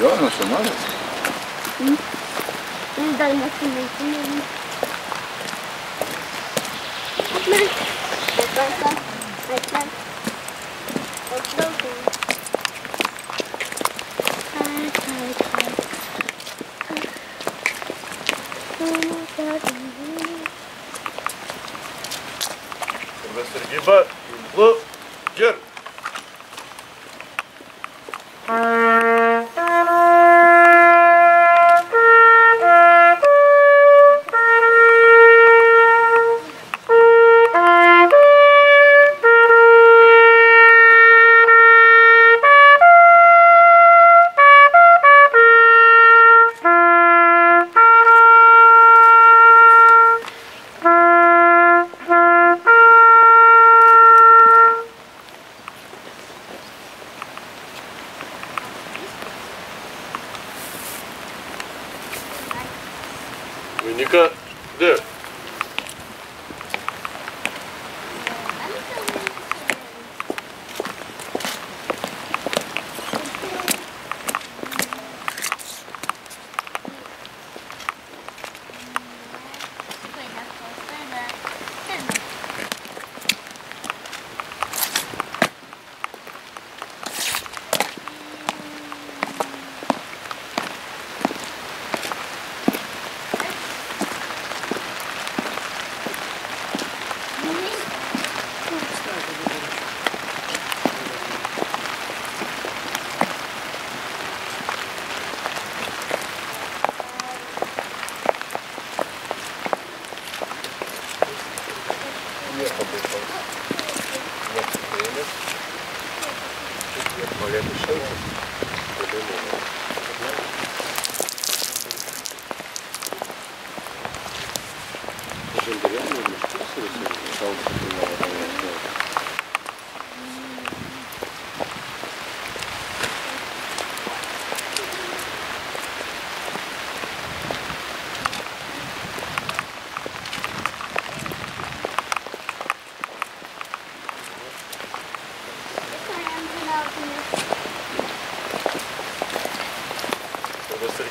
Ja, nacionales. Dal masinete. Men, det var så. Det var och 그러니까? 근데 네. Moletėlis, molėtų šiltas, vadinamai.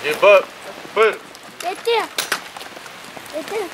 Yeter. Yeter. Yeter.